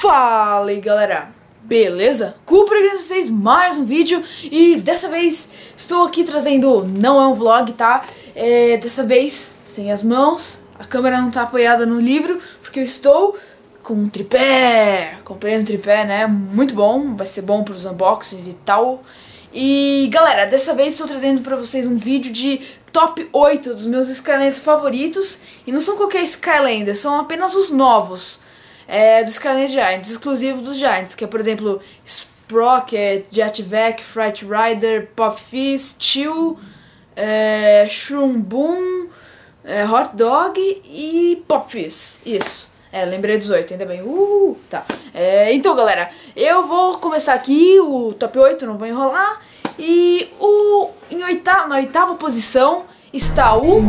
Fala aí galera, beleza? Cooper aqui com vocês mais um vídeo e dessa vez estou aqui trazendo, não é um vlog tá? É, dessa vez sem as mãos, a câmera não está apoiada no livro porque eu estou com um tripé, comprei um tripé né, muito bom, vai ser bom para os unboxings e tal. E galera, dessa vez estou trazendo para vocês um vídeo de top 8 dos meus Skylanders favoritos. E não são qualquer Skylander, são apenas os novos é, dos Skylander Giants, exclusivos dos Giants, que é, por exemplo, Sprocket, Jetvac, Fright Rider, Pop Fizz, Chill, é, Shroom Boom, é, Hot Dog e Pop Fizz. Isso. É, lembrei dos oito, ainda bem. Uh, tá. É, então, galera, eu vou começar aqui o top 8, não vou enrolar. E o, em oitavo, na oitava posição está o...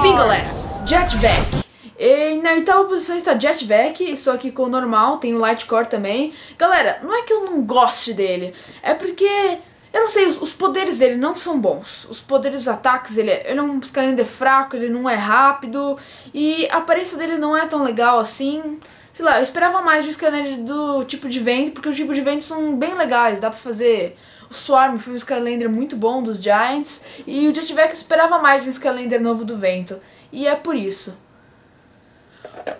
Sim, galera. Jetvac. E na oitava posição está Jetvac, estou aqui com o normal, tem o Lightcore também. Galera, não é que eu não goste dele, é porque, eu não sei, os, os poderes dele não são bons. Os poderes dos ataques, ele, é, ele é um Skylander fraco, ele não é rápido, e a aparência dele não é tão legal assim. Sei lá, eu esperava mais um Skylander do tipo de vento, porque os tipos de vento são bem legais, dá pra fazer... O Swarm foi um Skylander muito bom dos Giants, e o Jetvac eu esperava mais de um Skylander novo do vento. E é por isso.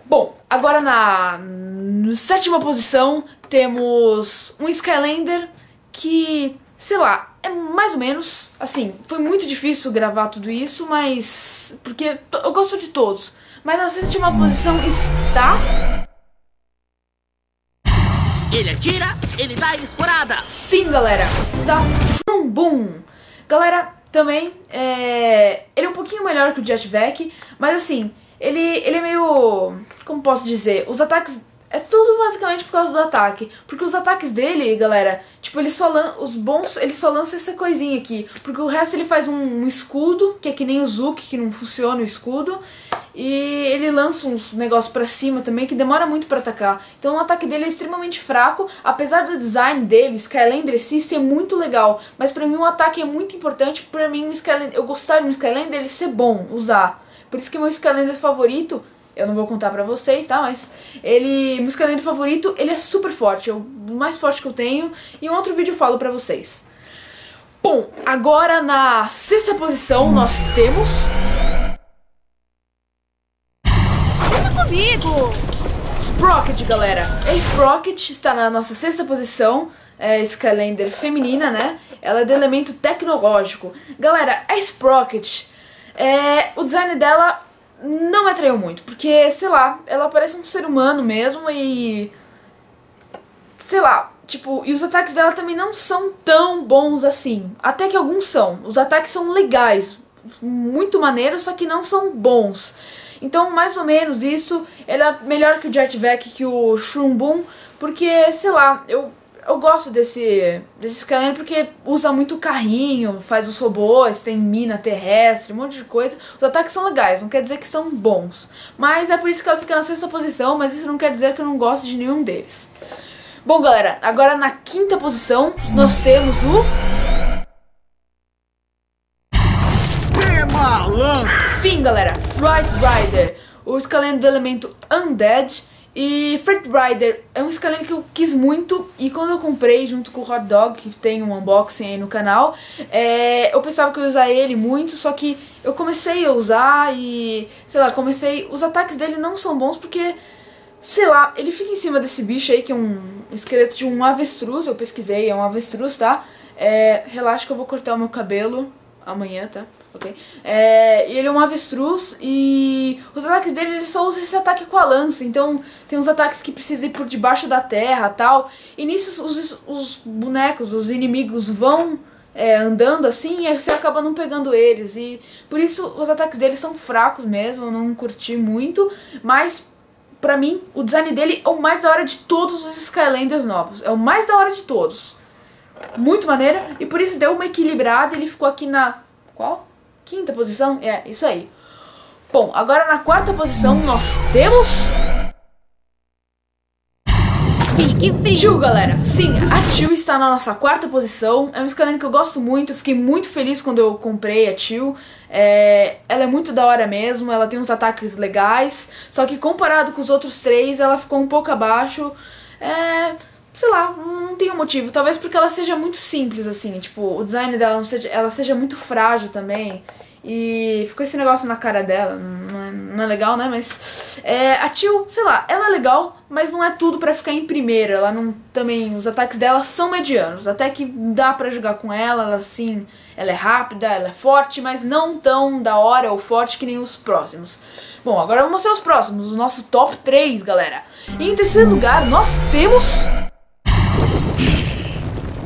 Bom, agora na, na sétima posição temos um Skylander que, sei lá, é mais ou menos, assim, foi muito difícil gravar tudo isso, mas, porque eu gosto de todos. Mas na sétima posição está... Ele atira, ele dá esporada. Sim, galera, está Shroom Boom. Galera, também, é... ele é um pouquinho melhor que o Jetvac, mas assim, ele, ele é meio... como posso dizer? Os ataques... É tudo basicamente por causa do ataque. Porque os ataques dele, galera, tipo, ele só lança... Os bons, ele só lança essa coisinha aqui. Porque o resto ele faz um, um escudo, que é que nem o Zuki, que não funciona o escudo. E ele lança uns negócios pra cima também que demora muito pra atacar. Então o ataque dele é extremamente fraco, apesar do design dele, o Skylander em si, ser muito legal. Mas pra mim o ataque é muito importante, pra mim o Skylander, eu gostar de um Skylander ele ser bom, usar. Por isso que meu Skylander favorito, eu não vou contar pra vocês, tá? Mas ele, meu Skylander favorito, ele é super forte, é o mais forte que eu tenho. E em outro vídeo eu falo pra vocês. Bom, agora na sexta posição nós temos comigo! Sprocket, galera. A Sprocket está na nossa sexta posição, é Skylander feminina, né? Ela é do elemento tecnológico. Galera, a Sprocket, é, o design dela não me atraiu muito, porque, sei lá, ela parece um ser humano mesmo e... Sei lá, tipo, e os ataques dela também não são tão bons assim. Até que alguns são. Os ataques são legais, muito maneiros, só que não são bons. Então, mais ou menos isso, ela é melhor que o Jetvac, que o Shroom Boom, porque, sei lá, eu, eu gosto desse, desse Skylander porque usa muito carrinho, faz os robôs, tem mina terrestre, um monte de coisa. Os ataques são legais, não quer dizer que são bons. Mas é por isso que ela fica na sexta posição, mas isso não quer dizer que eu não gosto de nenhum deles. Bom, galera, agora na quinta posição nós temos o... Sim, galera, Fright Rider, o Scalene do elemento Undead. E Fright Rider é um Scalene que eu quis muito e quando eu comprei junto com o Hot Dog, que tem um unboxing aí no canal, é, eu pensava que eu ia usar ele muito, só que eu comecei a usar e, sei lá, comecei... Os ataques dele não são bons porque, sei lá, ele fica em cima desse bicho aí que é um esqueleto de um avestruz, eu pesquisei, é um avestruz, tá? É, relaxa que eu vou cortar o meu cabelo amanhã, tá? ok? É, ele é um avestruz e os ataques dele ele só usa esse ataque com a lança, então tem uns ataques que precisa ir por debaixo da terra tal. E nisso os, os bonecos, os inimigos vão é, andando assim e você acaba não pegando eles. E por isso os ataques dele são fracos mesmo, eu não curti muito, mas pra mim o design dele é o mais da hora de todos os Skylanders novos, é o mais da hora de todos. Muito maneiro, e por isso deu uma equilibrada, ele ficou aqui na... qual? quinta posição? É, isso aí. Bom, agora na quarta posição nós temos... Fique frio. Tio, galera, sim, a Tio está na nossa quarta posição. É um Scalene que eu gosto muito. Eu fiquei muito feliz quando eu comprei a Tio. É, ela é muito da hora mesmo, ela tem uns ataques legais. Só que comparado com os outros três, ela ficou um pouco abaixo. É, sei lá, não tem um motivo. Talvez porque ela seja muito simples, assim. Tipo, o design dela seja, ela seja muito frágil também. E ficou esse negócio na cara dela, não é, não é legal, né? Mas é, a Tio, sei lá, ela é legal, mas não é tudo pra ficar em primeiro. Ela não também, os ataques dela são medianos, até que dá pra jogar com ela, ela assim, ela é rápida, ela é forte, mas não tão da hora ou forte que nem os próximos. Bom, agora eu vou mostrar os próximos, o nosso top 3, galera. E em terceiro lugar, nós temos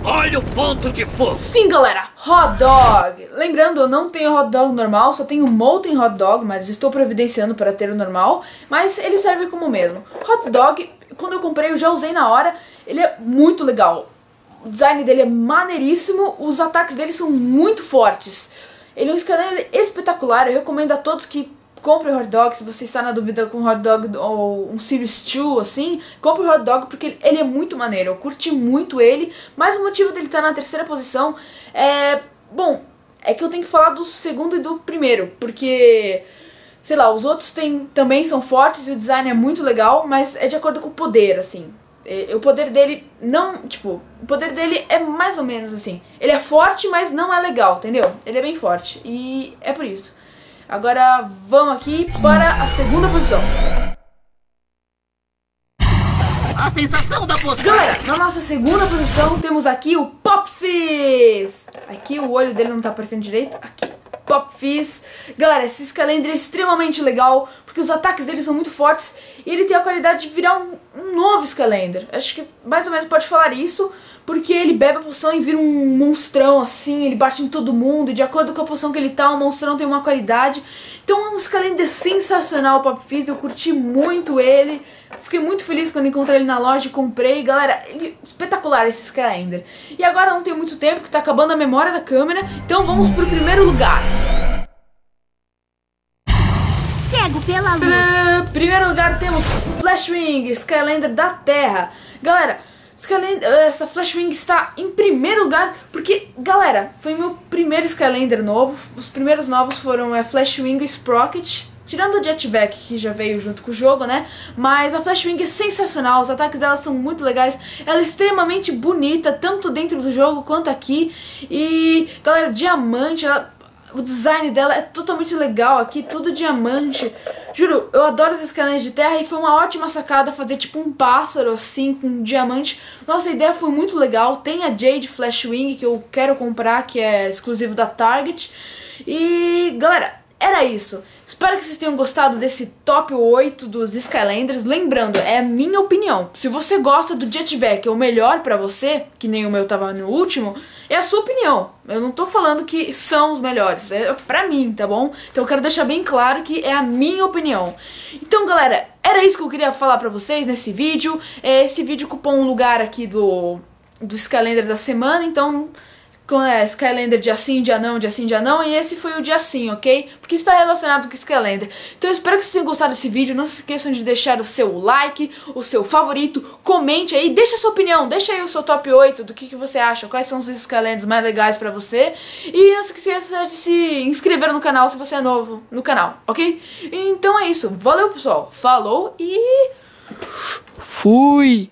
Olha o ponto de fogo. Sim, galera, hot dog. Lembrando, eu não tenho hot dog normal, só tenho molten hot dog, mas estou providenciando para ter o normal, mas ele serve como mesmo. Hot dog, quando eu comprei, eu já usei na hora, ele é muito legal. O design dele é maneiríssimo, os ataques dele são muito fortes. Ele é um scanner espetacular, eu recomendo a todos que compre hot dog, se você está na dúvida com hot dog ou um Sirius 2, assim, compre o hot dog porque ele é muito maneiro, eu curti muito ele, mas o motivo dele estar na terceira posição é, bom, é que eu tenho que falar do segundo e do primeiro, porque, sei lá, os outros tem, também são fortes e o design é muito legal, mas é de acordo com o poder, assim, o poder dele não, tipo, o poder dele é mais ou menos assim. Ele é forte, mas não é legal, entendeu? Ele é bem forte e é por isso. Agora vamos aqui para a segunda posição. A sensação da posição. Galera, na nossa segunda posição temos aqui o Pop Fizz. Aqui o olho dele não tá aparecendo direito. Aqui, Pop Fizz. Galera, esse Scalendra é extremamente legal, porque os ataques dele são muito fortes e ele tem a qualidade de virar um, um novo Scalendra. Acho que mais ou menos pode falar isso, porque ele bebe a poção e vira um monstrão assim, ele bate em todo mundo, e de acordo com a poção que ele tá, o monstrão tem uma qualidade. Então é um Scalender sensacional, o Fizz, eu curti muito ele, fiquei muito feliz quando encontrei ele na loja e comprei. Galera, ele, espetacular esse Scalender. E agora não tem muito tempo, que tá acabando a memória da câmera, então vamos pro primeiro lugar. Cego pela luz. Primeiro lugar temos Flashwing, Skylander da Terra. Galera, Skylander, essa Flashwing está em primeiro lugar porque, galera, foi meu primeiro Skylander novo. Os primeiros novos foram é, Flashwing e Sprocket. Tirando o Jetpack, que já veio junto com o jogo, né? Mas a Flashwing é sensacional, os ataques dela são muito legais. Ela é extremamente bonita, tanto dentro do jogo quanto aqui. E, galera, diamante, ela o design dela é totalmente legal aqui, tudo diamante. Juro, eu adoro esses canais de terra e foi uma ótima sacada fazer tipo um pássaro assim, com diamante. Nossa, a ideia foi muito legal. Tem a Jade Flashwing que eu quero comprar, que é exclusivo da Target. E, galera, era isso. Espero que vocês tenham gostado desse top 8 dos Skylanders. Lembrando, é a minha opinião. Se você gosta do Jetpack, o melhor pra você, que nem o meu tava no último, é a sua opinião. Eu não tô falando que são os melhores, é pra mim, tá bom? Então eu quero deixar bem claro que é a minha opinião. Então, galera, era isso que eu queria falar pra vocês nesse vídeo. É, esse vídeo ocupou um lugar aqui do, do Skylander da semana, então com é, Skylander dia sim, dia não, dia sim, dia não, e esse foi o dia sim, ok? Porque está relacionado com Skylander. Então eu espero que vocês tenham gostado desse vídeo, não se esqueçam de deixar o seu like, o seu favorito, comente aí, deixa a sua opinião, deixa aí o seu top 8 do que, que você acha, quais são os Skylanders mais legais pra você, e não se esqueça de se inscrever no canal se você é novo no canal, ok? Então é isso, valeu pessoal, falou e... Fui!